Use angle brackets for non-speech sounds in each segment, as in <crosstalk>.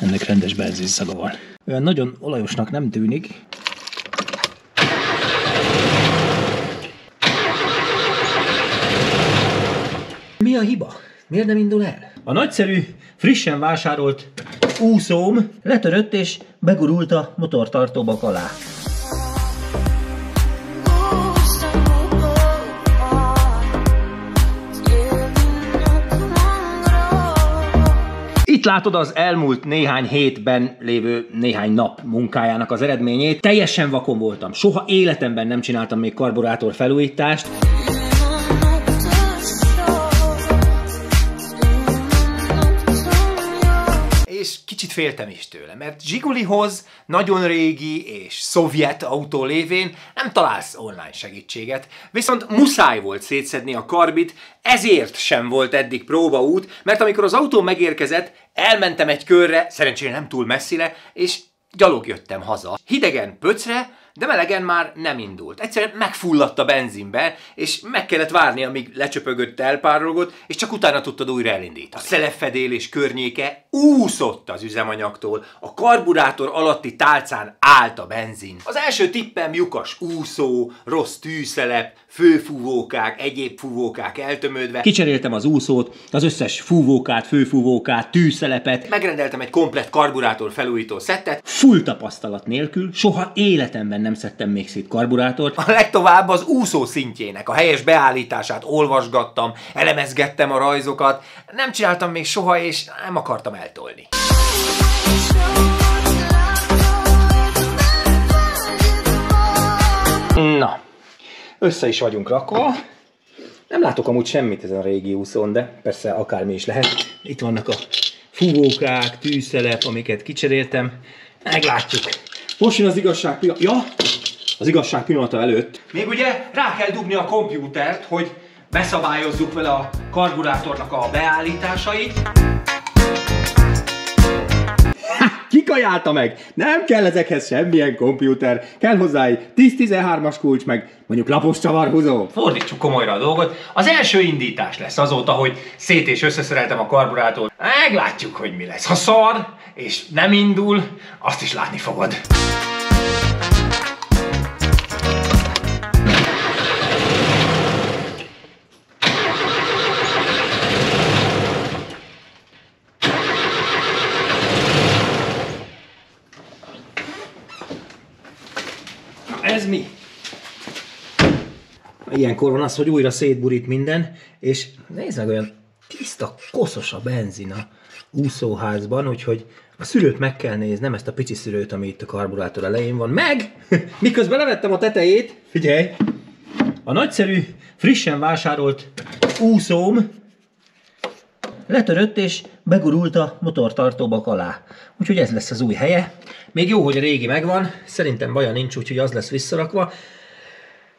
Ennek rendes benzinszaga van. Olyan nagyon olajosnak nem tűnik. Mi a hiba? Miért nem indul el? A nagyszerű, frissen vásárolt úszóm letörött és begurult a motortartóbak alá. Látod az elmúlt néhány hétben lévő néhány nap munkájának az eredményét. Teljesen vakon voltam. Soha életemben nem csináltam még karburátor felújítást. Féltem is tőle, mert Zsigulihoz nagyon régi és szovjet autó lévén nem találsz online segítséget, viszont muszáj volt szétszedni a karbit, ezért sem volt eddig próbaút, mert amikor az autó megérkezett, elmentem egy körre, szerencsére nem túl messzire, és gyalog jöttem haza. Hidegen pöcre, de melegen már nem indult. Egyszerűen megfulladt a benzinbe, és meg kellett várni, amíg lecsöpögött, elpárolgott, és csak utána tudtad újra elindítani. A szeleffedélés környéke úszott az üzemanyagtól, a karburátor alatti tálcán állt a benzin. Az első tippem lyukas úszó, rossz tűszelep, főfúvókák, egyéb fúvókák eltömődve. Kicseréltem az úszót, az összes fúvókát, főfúvókát, tűszelepet. Megrendeltem egy komplett karburátor felújító szettet. Full tapasztalat nélkül soha életemben nem szedtem még szét karburátort. A legtovább az úszó szintjének, a helyes beállítását olvasgattam, elemezgettem a rajzokat. Nem csináltam még soha, és nem akartam eltolni. Na, össze is vagyunk rakva. Nem látok amúgy semmit ezen a régi úszón, de persze akármi is lehet. Itt vannak a fúvókák, tűszelep, amiket kicseréltem. Meglátjuk. Most jön az igazság pillanata. Ja, az igazság pillanata előtt. Még ugye rá kell dugni a kompjútert, hogy beszabályozzuk vele a karburátornak a beállításait. Kikajálta meg! Nem kell ezekhez semmilyen kompjúter, kell hozzá egy 10-13-as kulcs, meg mondjuk lapos csavarhúzó. Fordítsuk komolyra a dolgot. Az első indítás lesz azóta, hogy szét és összeszereltem a karburátort. Meglátjuk, hogy mi lesz. Ha szar, és nem indul, azt is látni fogod. Ez mi? Ilyenkor van az, hogy újra szétburít minden, és nézd meg, olyan tiszta, koszos a benzin a úszóházban, úgyhogy a szűrőt meg kell nézni, nem ezt a pici szűrőt, ami itt a karburátor elején van, meg <laughs> miközben levettem a tetejét, figyelj, a nagyszerű, frissen vásárolt úszóm letörött és begurult a motortartóbak alá. Úgyhogy ez lesz az új helye. Még jó, hogy a régi megvan, szerintem baja nincs, úgyhogy az lesz visszarakva.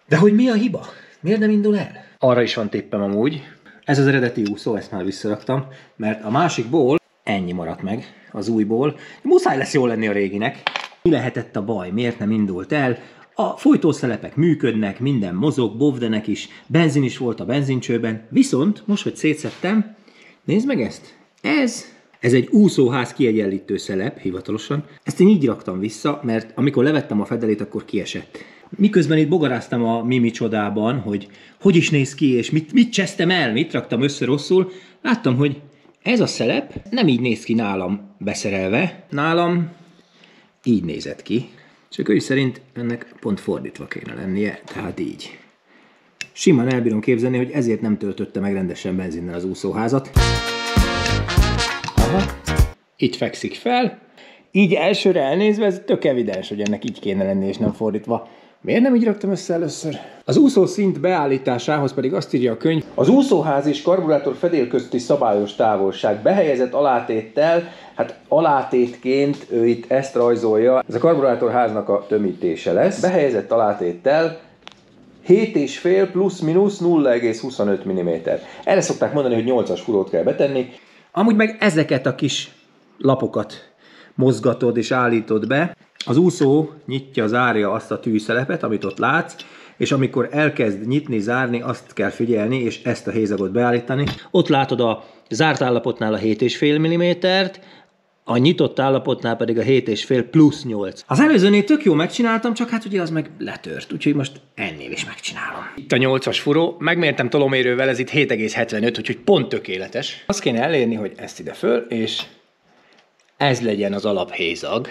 De hogy mi a hiba? Miért nem indul el? Arra is van tippem amúgy. Ez az eredeti úszó, ezt már visszaraktam, mert a másikból ennyi maradt meg az újból. Muszáj lesz jól lenni a réginek. Mi lehetett a baj? Miért nem indult el? A folytószelepek működnek, minden mozog, bovdenek is, benzin is volt a benzincsőben, viszont most, hogy szétszedtem, nézd meg ezt, ez, ez egy úszóház kiegyenlítő szelep, hivatalosan. Ezt én így raktam vissza, mert amikor levettem a fedelét, akkor kiesett. Miközben itt bogaráztam a Mimi csodában, hogy hogy is néz ki, és mit, mit csesztem el, mit raktam össze rosszul, láttam, hogy ez a szelep nem így néz ki nálam beszerelve. Nálam így nézett ki. Csak ő szerint ennek pont fordítva kéne lennie, tehát így. Simán el bírom képzelni, hogy ezért nem töltötte meg rendesen benzinnel az úszóházat. Aha. Itt fekszik fel. Így elsőre elnézve ez tök evidens, hogy ennek így kéne lenni, és nem fordítva. Miért nem így raktam össze először? Az úszó szint beállításához pedig azt írja a könyv. Az úszóház és karburátor fedél közti szabályos távolság behelyezett alátéttel, hát alátétként ő itt ezt rajzolja. Ez a karburátorháznak a tömítése lesz. Behelyezett alátéttel 7,5 plusz-minusz 0,25 mm. Erre szokták mondani, hogy 8-as furót kell betenni. Amúgy meg ezeket a kis lapokat mozgatod és állítod be. Az úszó nyitja, zárja azt a tűszelepet, amit ott látsz, és amikor elkezd nyitni, zárni, azt kell figyelni, és ezt a hézagot beállítani. Ott látod a zárt állapotnál a 7,5 mm-t, a nyitott állapotnál pedig a 7,5 plusz 8. Az előzőnél tök jó megcsináltam, csak hát ugye az meg letört, úgyhogy most ennél is megcsinálom. Itt a 8-as furó, megmértem tolomérővel, ez itt 7,75, úgyhogy pont tökéletes. Azt kéne elérni, hogy ezt ide föl, és ez legyen az alaphézag.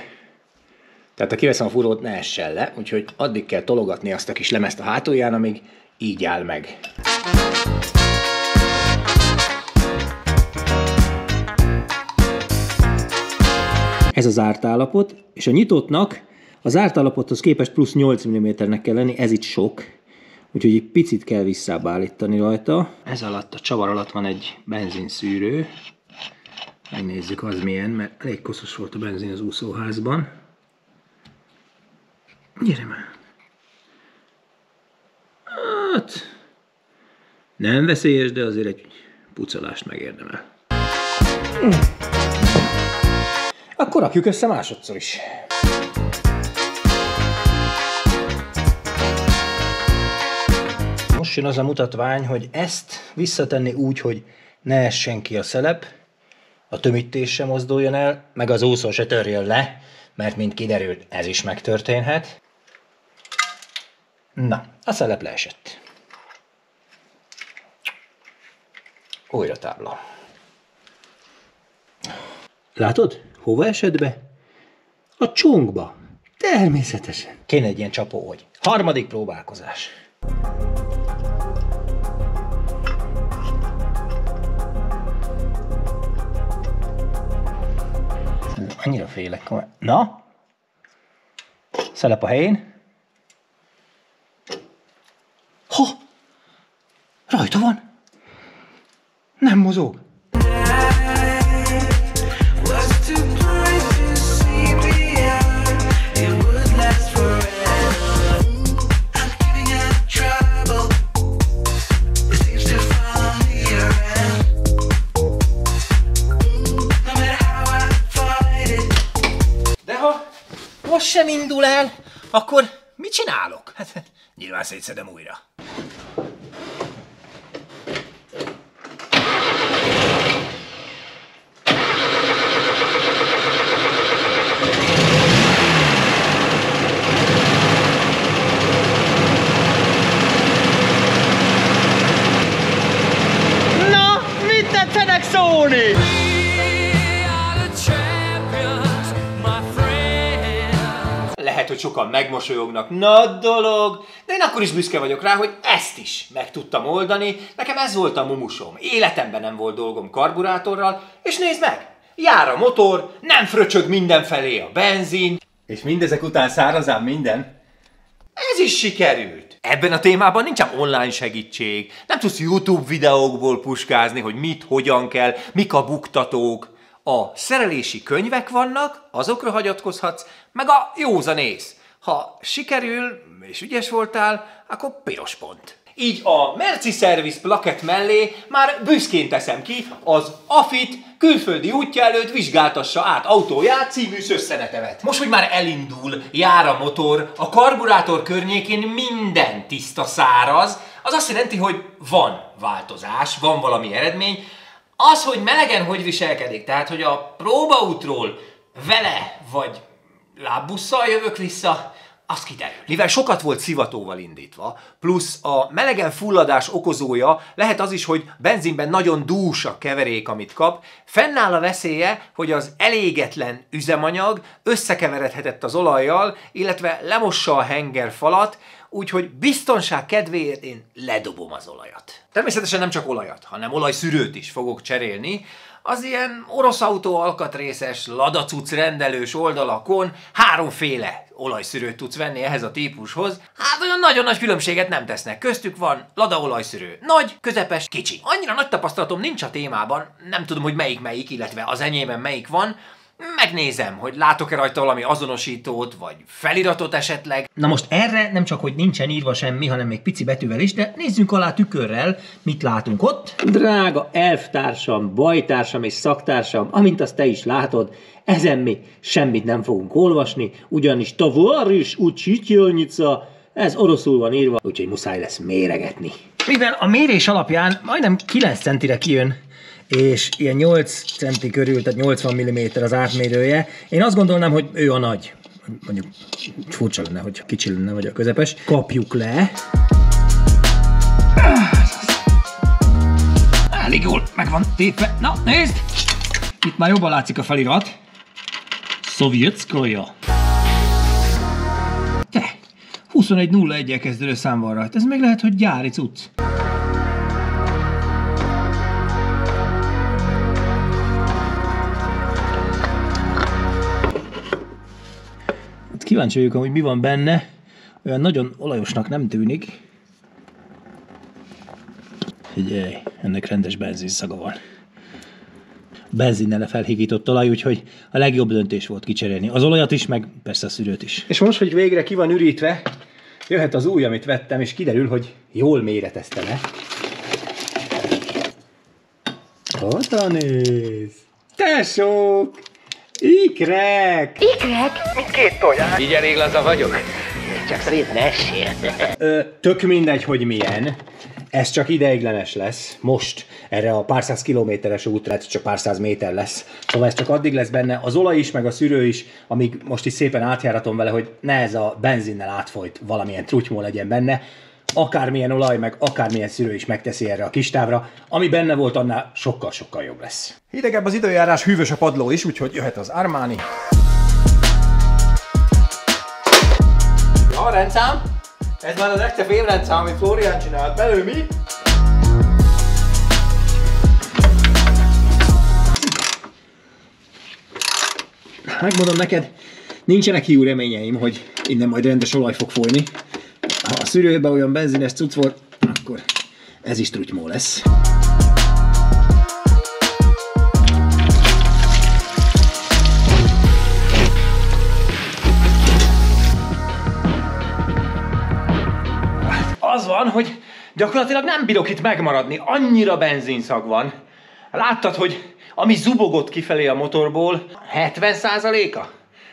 Tehát ha kiveszem a furót, ne essen le, úgyhogy addig kell tologatni azt a kis lemezt a hátulján, amíg így áll meg. Ez az árt állapot, és a nyitottnak az árt állapothoz képest plusz 8 mm-nek kell lenni, ez itt sok, úgyhogy egy picit kell visszább állítani rajta. Ez alatt, a csavar alatt van egy benzinszűrő. Megnézzük az milyen, mert elég koszos volt a benzin az úszóházban. Gyere már! Hát, nem veszélyes, de azért egy pucolást megérdemel. Akkor rakjuk össze másodszor is. Most jön az a mutatvány, hogy ezt visszatenni úgy, hogy ne essen ki a szelep, a tömítés se mozduljon el, meg az úszó se törjön le, mert mint kiderült, ez is megtörténhet. Na, a szelep leesett. Újra tábla. Látod? Hova esett be? A csongba. Természetesen. Kéne egy ilyen csapó, hogy. Harmadik próbálkozás. Annyira félek. Na? Szelep a helyén. Ha! Rajta van! Nem mozog. most sem indul el, akkor mit csinálok? Hát nyilván szétszedem újra. Na, Lehet, hogy sokan megmosolyognak, nagy dolog, de én akkor is büszke vagyok rá, hogy ezt is meg tudtam oldani. Nekem ez volt a mumusom. Életemben nem volt dolgom karburátorral, és nézd meg! Jár a motor, nem fröcsög mindenfelé a benzin, és mindezek után szárazán minden. Ez is sikerült. Ebben a témában nincsen online segítség. Nem tudsz YouTube videókból puskázni, hogy mit, hogyan kell, mik a buktatók. A szerelési könyvek vannak, azokra hagyatkozhatsz, meg a józanész. Ha sikerül, és ügyes voltál, akkor piros pont. Így a Merci Service plakett mellé már büszkén teszem ki az AFIT külföldi útja előtt vizsgáltassa át autóját című szösszenetemet. Most, hogy már elindul, jár a motor, a karburátor környékén minden tiszta száraz, az azt jelenti, hogy van változás, van valami eredmény. Az, hogy melegen hogy viselkedik, tehát hogy a próbaútról vele vagy lábbusszal jövök vissza, az kiderül. Mivel sokat volt szivatóval indítva, plusz a melegen fulladás okozója lehet az is, hogy benzinben nagyon dús a keverék, amit kap, fennáll a veszélye, hogy az elégetlen üzemanyag összekeveredhetett az olajjal, illetve lemossa a hengerfalat, úgyhogy biztonság kedvéért én ledobom az olajat. Természetesen nem csak olajat, hanem olajszűrőt is fogok cserélni, az ilyen orosz autó alkatrészes, ladacuc rendelős oldalakon háromféle olajszűrőt tudsz venni ehhez a típushoz. Hát olyan nagyon nagy különbséget nem tesznek. Köztük van Lada olajszűrő. Nagy, közepes, kicsi. Annyira nagy tapasztalatom nincs a témában, nem tudom, hogy melyik melyik, illetve az enyémben melyik van. Megnézem, hogy látok-e rajta valami azonosítót, vagy feliratot esetleg. Na most erre nem csak, hogy nincsen írva semmi, hanem még pici betűvel is, de nézzünk alá tükörrel, mit látunk ott. Drága elvtársam, bajtársam és szaktársam, amint azt te is látod, ezen mi semmit nem fogunk olvasni, ugyanis tavarish ucsitjelnica, ez oroszul van írva, úgyhogy muszáj lesz méregetni. Mivel a mérés alapján majdnem 9 centire kijön és ilyen 8 centi körül, tehát 80 mm az átmérője. Én azt gondolnám, hogy ő a nagy. Mondjuk furcsa lenne, hogy kicsi lenne, vagy a közepes. Kapjuk le. Elég jól meg van tépve. Na, nézd! Itt már jobban látszik a felirat. Szovjetszkaja. Te, 21.01-el kezdődő szám van rajta. Ez még lehet, hogy gyári cucc. Kíváncsi vagyok, hogy mi van benne. Olyan nagyon olajosnak nem tűnik. Figyelj, ennek rendes benzinszaga van. Benzinnel felhígított olaj, úgyhogy a legjobb döntés volt kicserélni. Az olajat is, meg persze a szűrőt is. És most, hogy végre ki van ürítve, jöhet az új, amit vettem, és kiderül, hogy jól méretezte le. Oda néz! Tesók! Ikrek! Így elég laza vagyok? Ö, tök mindegy, hogy milyen. Ez csak ideiglenes lesz. Most erre a pár száz kilométeres útra, ez csak pár száz méter lesz. Szóval ez csak addig lesz benne az olaj is, meg a szűrő is, amíg most is szépen átjáratom vele, hogy ne ez a benzinnel átfolyt valamilyen trutymó legyen benne. Akármilyen olaj, meg akármilyen szűrő is megteszi erre a kis távra. Ami benne volt, annál sokkal-sokkal jobb lesz. Hidegebb az időjárás, hűvös a padló is, úgyhogy jöhet az Armani. A rendszám? Ez már az legszebb évrendszám, amit Florian csinált. Belül mi? Megmondom neked, nincsenek hiú reményeim, hogy innen majd rendes olaj fog folyni. Ha a szűrőben olyan benzines cucc volt, akkor ez is trutymó lesz. Az van, hogy gyakorlatilag nem bírok itt megmaradni, annyira benzinszag van. Láttad, hogy ami zubogott kifelé a motorból, 70%-a?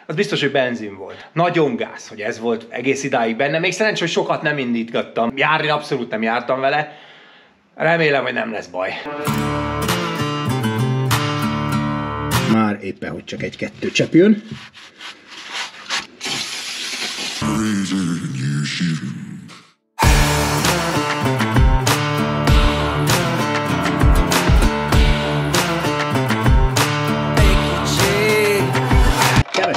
Az biztos, hogy benzin volt. Nagyon gáz, hogy ez volt egész idáig benne. Még szerencsé, hogy sokat nem indítgattam. Járni abszolút nem jártam vele. Remélem, hogy nem lesz baj. Már éppen, hogy csak egy-kettő csepp jön.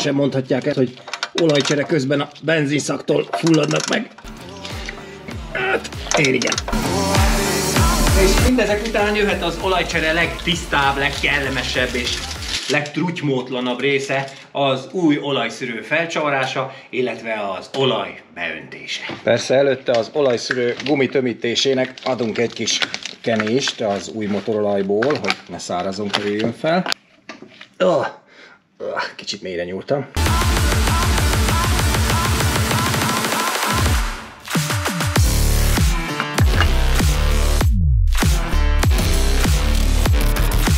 Kevesen mondhatják ezt, hogy olajcsere közben a benzinszaktól fulladnak meg. Hát, én igen. És mindezek után jöhet az olajcsere legtisztább, legkellemesebb és legtrutymótlanabb része, az új olajszűrő felcsavarása, illetve az olaj beöntése. Persze előtte az olajszűrő gumitömítésének adunk egy kis kenést az új motorolajból, hogy ne szárazon kerüljön fel. Oh, kicsit mélyre nyúltam.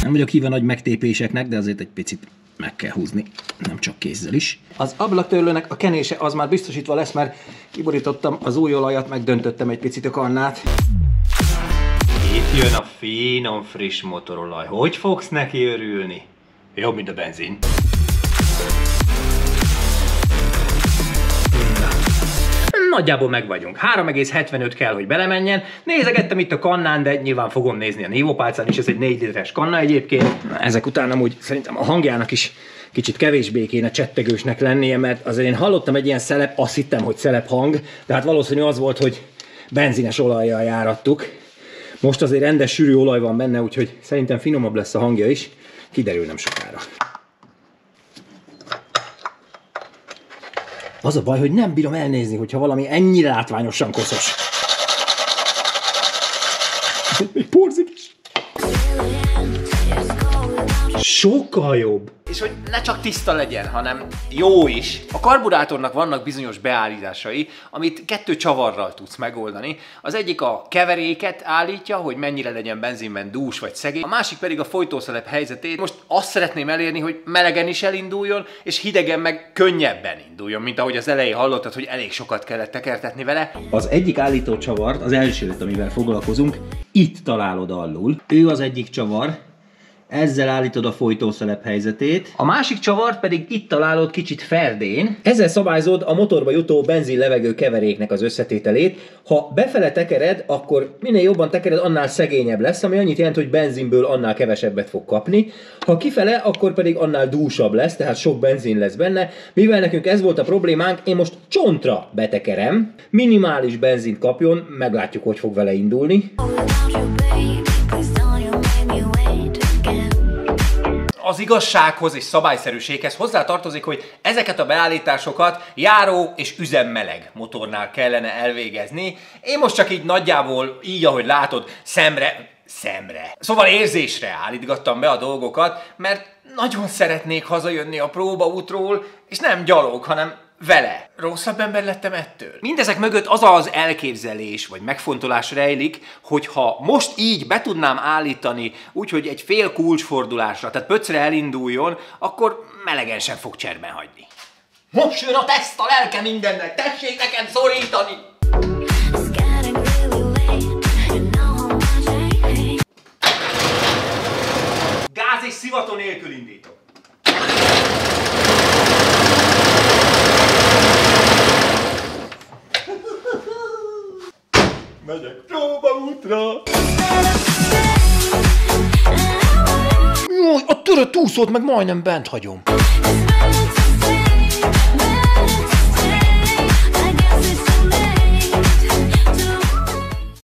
Nem vagyok híve nagy megtépéseknek, de azért egy picit meg kell húzni, nem csak kézzel is. Az ablaktörlőnek a kenése az már biztosítva lesz, mert kiborítottam az új olajat, megdöntöttem egy picit a kannát. Itt jön a finom, friss motorolaj. Hogy fogsz neki örülni? Jobb, mint a benzin. Nagyjából meg vagyunk. 3,75 kell, hogy belemenjen. Nézegettem itt a kannán, de nyilván fogom nézni a nívópálcán is, ez egy 4 literes kanna egyébként. Ezek után amúgy szerintem a hangjának is kicsit kevésbé kéne csettegősnek lennie, mert azért én hallottam egy ilyen szelep, azt hittem, hogy szelep hang, de hát valószínű az volt, hogy benzines olajjal járattuk. Most azért rendes sűrű olaj van benne, úgyhogy szerintem finomabb lesz a hangja is. Kiderül nem sokára. Az a baj, hogy nem bírom elnézni, hogyha valami ennyire látványosan koszos. Még porzik is. Sokkal jobb. És hogy ne csak tiszta legyen, hanem jó is. A karburátornak vannak bizonyos beállításai, amit kettő csavarral tudsz megoldani. Az egyik a keveréket állítja, hogy mennyire legyen benzinben dús vagy szegény, a másik pedig a folytószelep helyzetét. Most azt szeretném elérni, hogy melegen is elinduljon, és hidegen meg könnyebben induljon, mint ahogy az elején hallottad, hogy elég sokat kellett tekertetni vele. Az egyik állítócsavart, az elsőt, amivel foglalkozunk, itt találod alul. Ő az egyik csavar, ezzel állítod a folytószelep helyzetét. A másik csavart pedig itt találod kicsit ferdén. Ezzel szabályzod a motorba jutó benzin-levegő keveréknek az összetételét. Ha befele tekered, akkor minél jobban tekered, annál szegényebb lesz, ami annyit jelent, hogy benzinből annál kevesebbet fog kapni. Ha kifele, akkor pedig annál dúsabb lesz, tehát sok benzin lesz benne. Mivel nekünk ez volt a problémánk, én most csontra betekerem, minimális benzint kapjon, meglátjuk, hogy fog vele indulni. Without Az igazsághoz és szabályszerűséghez hozzátartozik, hogy ezeket a beállításokat járó és üzemmeleg motornál kellene elvégezni. Én most csak így nagyjából, így ahogy látod, szemre, szemre. Szóval érzésre állítgattam be a dolgokat, mert nagyon szeretnék hazajönni a próbaútról, és nem gyalog, hanem vele. Rosszabb ember lettem ettől. Mindezek mögött az az elképzelés vagy megfontolás rejlik, hogy ha most így be tudnám állítani, úgyhogy egy fél kulcsfordulásra, tehát pöcre elinduljon, akkor melegen sem fog cserben hagyni. Most jön a teszt a lelke mindennek, tessék nekem szorítani! It's getting really late. You Megyek próbaútra. Jaj, a törött úszót meg majdnem bent hagyom.